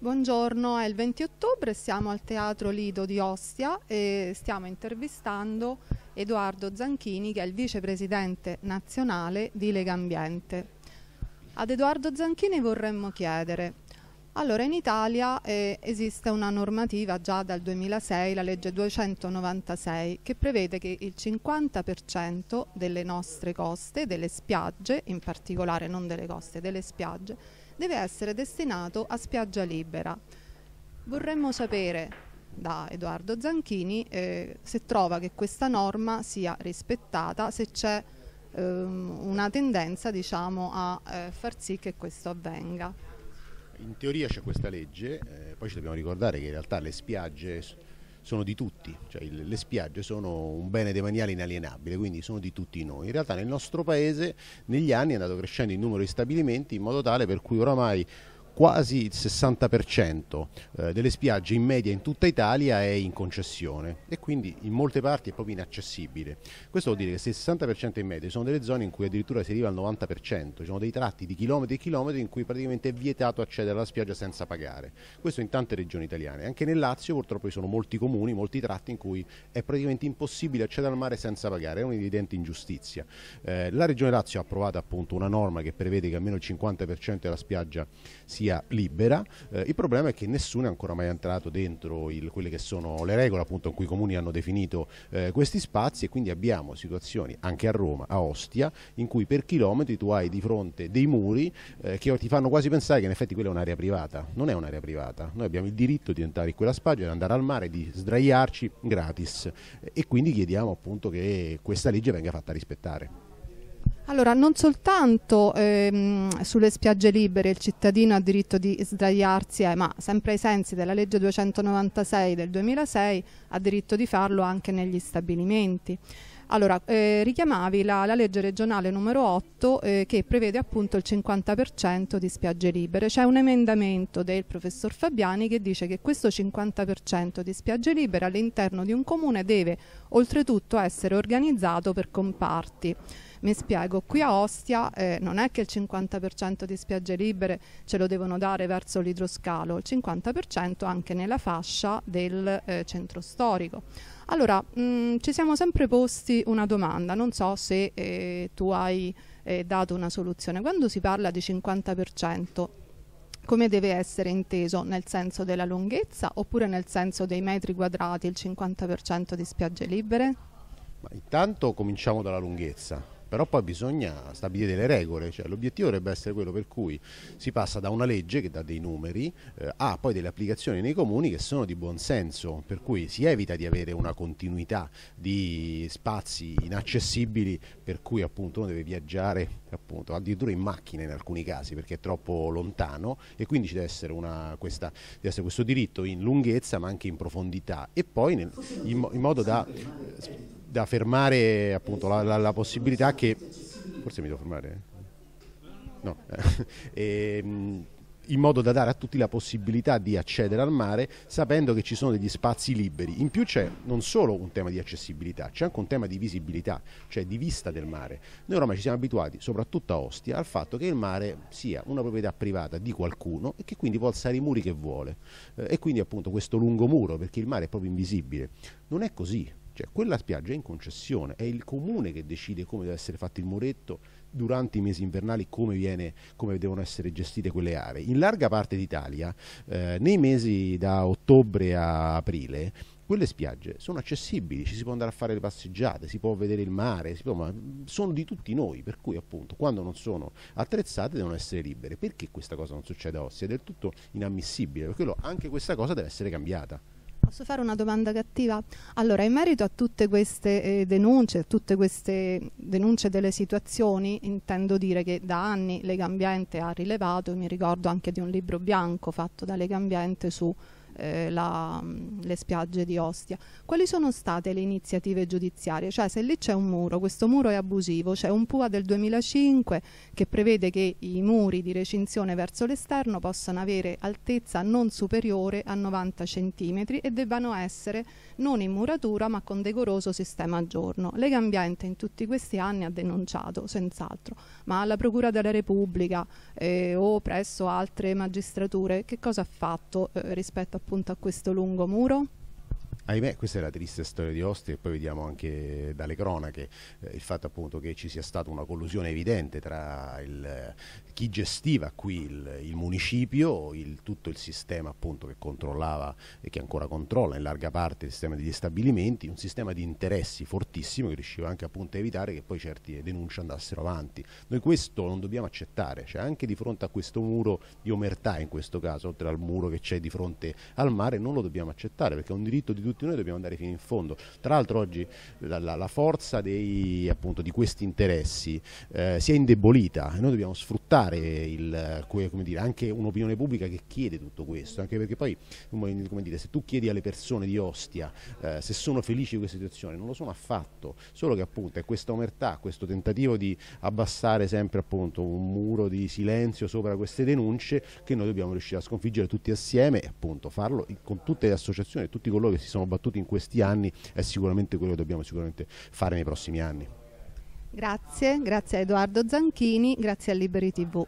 Buongiorno, è il 20 ottobre, siamo al Teatro Lido di Ostia e stiamo intervistando Edoardo Zanchini che è il vicepresidente nazionale di Lega Ambiente. Ad Edoardo Zanchini vorremmo chiedere, allora in Italia eh, esiste una normativa già dal 2006, la legge 296, che prevede che il 50% delle nostre coste, delle spiagge, in particolare non delle coste, delle spiagge, deve essere destinato a spiaggia libera. Vorremmo sapere da Edoardo Zanchini eh, se trova che questa norma sia rispettata, se c'è ehm, una tendenza diciamo, a eh, far sì che questo avvenga. In teoria c'è questa legge, eh, poi ci dobbiamo ricordare che in realtà le spiagge sono di tutti, cioè le spiagge sono un bene demaniale inalienabile, quindi sono di tutti noi. In realtà nel nostro paese negli anni è andato crescendo il numero di stabilimenti in modo tale per cui oramai quasi il 60% eh, delle spiagge in media in tutta Italia è in concessione e quindi in molte parti è proprio inaccessibile. Questo vuol dire che se il 60% è in media sono delle zone in cui addirittura si arriva al 90%, ci sono dei tratti di chilometri e chilometri in cui praticamente è vietato accedere alla spiaggia senza pagare. Questo in tante regioni italiane. Anche nel Lazio purtroppo ci sono molti comuni, molti tratti in cui è praticamente impossibile accedere al mare senza pagare, è un'evidente ingiustizia. Eh, la regione Lazio ha approvato appunto una norma che prevede che almeno il 50% della spiaggia sia sia libera. Eh, il problema è che nessuno è ancora mai entrato dentro il, quelle che sono le regole appunto in cui i comuni hanno definito eh, questi spazi e quindi abbiamo situazioni anche a Roma, a Ostia, in cui per chilometri tu hai di fronte dei muri eh, che ti fanno quasi pensare che in effetti quella è un'area privata. Non è un'area privata, noi abbiamo il diritto di entrare in quella spiaggia, di andare al mare, di sdraiarci gratis e quindi chiediamo appunto che questa legge venga fatta rispettare. Allora, non soltanto ehm, sulle spiagge libere il cittadino ha diritto di sdraiarsi, eh, ma sempre ai sensi della legge 296 del 2006 ha diritto di farlo anche negli stabilimenti. Allora, eh, richiamavi la, la, legge regionale numero 8 eh, che prevede appunto il 50% di spiagge libere. C'è un emendamento del professor Fabiani che dice che questo 50% di spiagge libere all'interno di un comune deve oltretutto essere organizzato per comparti. Mi spiego, qui a Ostia eh, non è che il 50% di spiagge libere ce lo devono dare verso l'idroscalo, il 50% anche nella fascia del eh, centro storico. Allora, mh, mm, ci siamo sempre posti una domanda, non so se eh, tu hai eh, dato una soluzione. Quando si parla di 50%, come deve essere inteso? Nel senso della lunghezza oppure nel senso dei metri quadrati, il 50% di spiagge libere? Ma intanto cominciamo dalla lunghezza però poi bisogna stabilire delle regole, cioè, l'obiettivo dovrebbe essere quello per cui si passa da una legge che dà dei numeri eh, a poi delle applicazioni nei comuni che sono di buon senso, per cui si evita di avere una continuità di spazi inaccessibili per cui appunto uno deve viaggiare appunto, addirittura in macchina in alcuni casi perché è troppo lontano e quindi ci deve essere, una, questa, deve essere questo diritto in lunghezza ma anche in profondità e poi nel, in, in modo da da fermare appunto la, la, la, possibilità che forse mi devo fermare no e, ehm, in modo da dare a tutti la possibilità di accedere al mare sapendo che ci sono degli spazi liberi. In più c'è non solo un tema di accessibilità, c'è anche un tema di visibilità, cioè di vista del mare. Noi ormai ci siamo abituati, soprattutto a Ostia, al fatto che il mare sia una proprietà privata di qualcuno e che quindi può alzare i muri che vuole. Eh, e quindi appunto questo lungo muro, perché il mare è proprio invisibile. Non è così, cioè, quella spiaggia è in concessione, è il comune che decide come deve essere fatto il muretto durante i mesi invernali, come, viene, come devono essere gestite quelle aree. In larga parte d'Italia, eh, nei mesi da ottobre a aprile, quelle spiagge sono accessibili, ci si può andare a fare le passeggiate, si può vedere il mare, può, ma sono di tutti noi, per cui appunto quando non sono attrezzate devono essere libere. Perché questa cosa non succede a Ostia? È del tutto inammissibile, per quello anche questa cosa deve essere cambiata. Posso fare una domanda cattiva? Allora, in merito a tutte queste eh, denunce, a tutte queste denunce delle situazioni, intendo dire che da anni Lega Ambiente ha rilevato, mi ricordo anche di un libro bianco fatto da Lega Ambiente su eh, la, le spiagge di Ostia. Quali sono state le iniziative giudiziarie? Cioè se lì c'è un muro, questo muro è abusivo, c'è un PUA del 2005 che prevede che i muri di recinzione verso l'esterno possano avere altezza non superiore a 90 cm e debbano essere non in muratura ma con decoroso sistema a giorno. Legambiente in tutti questi anni ha denunciato, senz'altro, ma alla Procura della Repubblica eh, o presso altre magistrature che cosa ha fatto eh, rispetto appunto a questo lungo muro? Ahimè, questa è la triste storia di Ostia e poi vediamo anche dalle cronache eh, il fatto appunto che ci sia stata una collusione evidente tra il, chi gestiva qui il, il municipio, il, tutto il sistema appunto che controllava e che ancora controlla in larga parte il sistema degli stabilimenti, un sistema di interessi fortissimo che riusciva anche appunto a evitare che poi certi denunce andassero avanti. Noi questo non dobbiamo accettare, cioè anche di fronte a questo muro di omertà in questo caso, oltre al muro che c'è di fronte al mare, non lo dobbiamo accettare perché è un diritto di tutti tutti noi dobbiamo andare fino in fondo. Tra l'altro oggi la, la, la forza dei, appunto, di questi interessi eh, si è indebolita e noi dobbiamo sfruttare il, dire, anche un'opinione pubblica che chiede tutto questo, anche perché poi dire, se tu chiedi alle persone di Ostia eh, se sono felici di questa situazione, non lo sono affatto, solo che appunto è questa omertà, questo tentativo di abbassare sempre appunto un muro di silenzio sopra queste denunce che noi dobbiamo riuscire a sconfiggere tutti assieme e appunto farlo con tutte le associazioni e tutti coloro che si sono battuti in questi anni è sicuramente quello che dobbiamo sicuramente fare nei prossimi anni. Grazie, grazie a Edoardo Zanchini, grazie a Liberi TV.